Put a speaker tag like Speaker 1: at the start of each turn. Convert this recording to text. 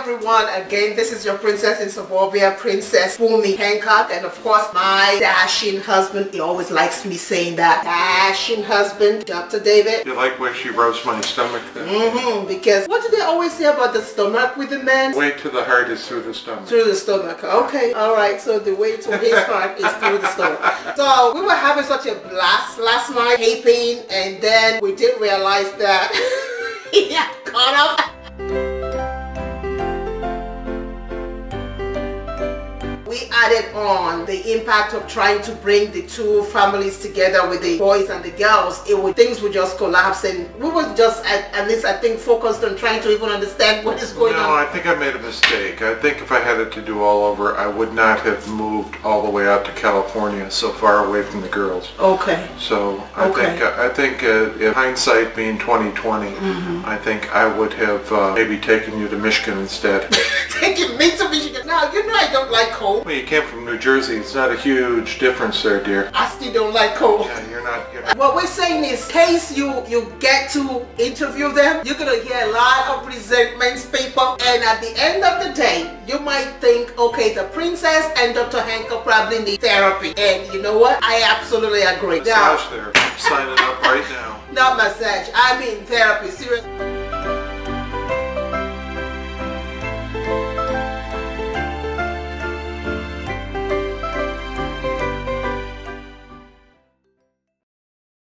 Speaker 1: everyone, again this is your princess in suburbia, Princess Funmi Hancock and of course my dashing husband, he always likes me saying that, dashing husband, Dr. David.
Speaker 2: You like when she rubs my stomach then?
Speaker 1: Mm-hmm, because what do they always say about the stomach with the men?
Speaker 2: Way to the heart is through the stomach.
Speaker 1: Through the stomach. Okay, all right. So the way to his heart is through the stomach. So we were having such a blast last night, taping, and then we didn't realize that he had caught up. We added on the impact of trying to bring the two families together with the boys and the girls, it would things would just collapse and we were just at, at least I think focused on trying to even understand what is going
Speaker 2: no,
Speaker 1: on.
Speaker 2: I think I made a mistake. I think if I had it to do all over, I would not have moved all the way out to California so far away from the girls.
Speaker 1: Okay.
Speaker 2: So I
Speaker 1: Okay.
Speaker 2: think I think uh, if hindsight being 2020,
Speaker 1: Mm-hmm.
Speaker 2: I think I would have uh, maybe taken you to Michigan instead.
Speaker 1: Taking me to Michigan. Now, you know I don't like cold.
Speaker 2: well, you came from New Jersey. It's not a huge difference there, dear.
Speaker 1: I still don't like cold.
Speaker 2: Yeah, you're not. You're not
Speaker 1: What we're saying is, in case you you get to interview them, you're gonna hear a lot of resentments people. and at the end of the day, you might think, okay, the princess and Dr. Hancock probably need therapy, and you know what? I absolutely agree. Now,
Speaker 2: massage there. I'm signing up right now.
Speaker 1: not massage. I mean therapy. Seriously.